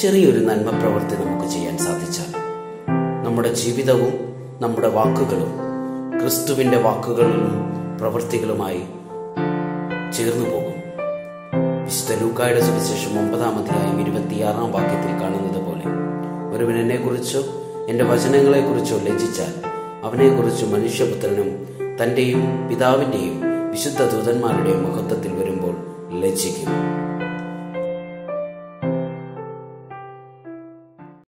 ചെറിയൊരു നന്മ പ്രവൃത്തി നമുക്ക് ചെയ്യാൻ സാധിച്ചാൽ നമ്മുടെ ജീവിതവും നമ്മുടെ വാക്കുകളും ക്രിസ്തുവിന്റെ വാക്കുകളിലും പ്രവൃത്തികളുമായി ചേർന്നു പോകും. വിശുദ്ധ ലൂക്കായുടെ സുവിശേഷം ഒമ്പതാം അധ്യായം ഇരുപത്തിയാറാം വാക്യത്തിൽ കാണുന്നത് പോലെ ഒരുവൻ എന്നെക്കുറിച്ചോ എന്റെ വചനങ്ങളെക്കുറിച്ചോ ലജ്ജിച്ചാൽ അവനെക്കുറിച്ച് മനുഷ്യപുത്രനും തന്റെയും പിതാവിന്റെയും വിശുദ്ധ ദൂതന്മാരുടെയും മഹത്വത്തിൽ വരുമ്പോൾ ലജ്ജിക്കും.